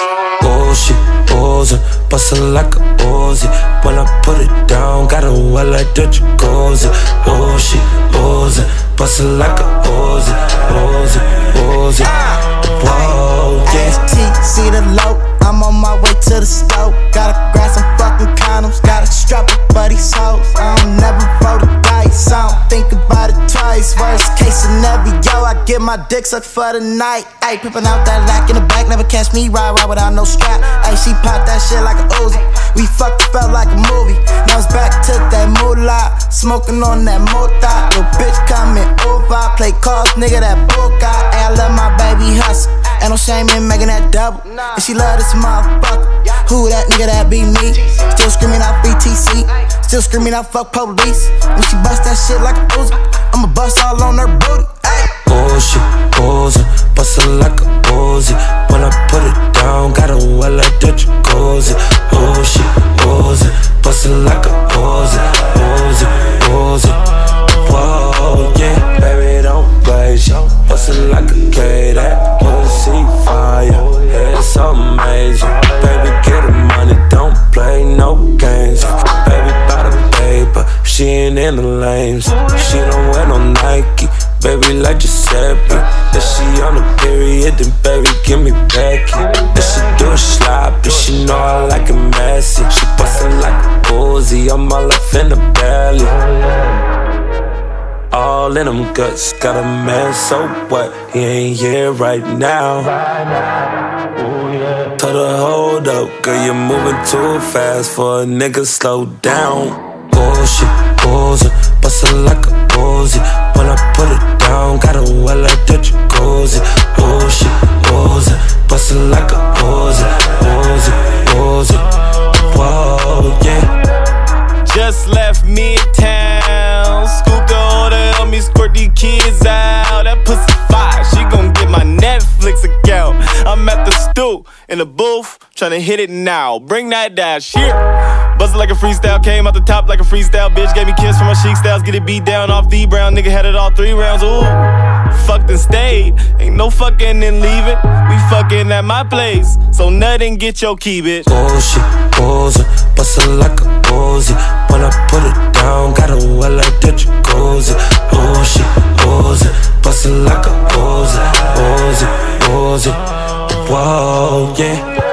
Oh, she posing, bustin' like a Uzi When I put it down, got a well like Dutch jacuzzi Oh, she posing, bustin' like a Uzi Uzi, Uzi Whoa, yeah. See the low, I'm on my way to the stove. Gotta grab some fucking condoms, gotta strap a buddy's hoes. I don't never roll the dice, I it. Worst case scenario, I get my dick sucked for the night. Ayy, pimpin' out that lack in the back. Never catch me ride, ride without no strap. Ayy, she pop that shit like a Uzi. We fucked, it felt like a movie. Now it's back to that moolah. Smoking on that mota. Little bitch coming over. Play cards, nigga, that guy. Ayy, I love my baby hustle. Ain't no shame in making that double. And she love this motherfucker. Who that nigga that be me? Still screaming out BTC. Still screaming out fuck police. When she bust that shit like a Uzi, I'ma all on her booty. Ay. Bullshit, Uzi, bustin' like a Uzi. When I put it down, got a well like the jacuzzi. Oh shit, Uzi, bustin' like a Uzi, Uzi, Uzi. Whoa, yeah, baby, don't waste ya. Bustin' like a K, that pussy fire. It's amazing. Nike. Baby, like Giuseppe. That she on the period, then baby, give me back. it. That she do it sloppy, she know I like it messy. She bustin' like a I'm all up in the belly. All in them guts, got a man, so what? He ain't here right now. Told her, hold up, girl, you're moving too fast for a nigga, slow down. Bullshit, Uzi, bustin' like a Uzi. When I put it down, got a well like the jacuzzi. Bullshit, Uzi, bustin' like a Uzi, Uzi, Uzi. Whoa, yeah. Just left midtown. Scoop the order, help me squirt these kids out. That pussy fire, she gon' get my Netflix account. I'm at the stoop in the booth, tryna hit it now. Bring that dash here. Buzz it like a freestyle, came out the top like a freestyle. Bitch gave me kiss from my chic styles, get it beat down off the brown. Nigga had it all three rounds. Ooh, fucked and stayed. Ain't no fucking and leaving. We fucking at my place, so nothing get your key, bitch. Bullshit, Uzi, bustin' like a Uzi. When I put it down, got a well like the jacuzzi. Bullshit, Uzi, bustin' like a Uzi, Uzi, Uzi. Whoa, yeah.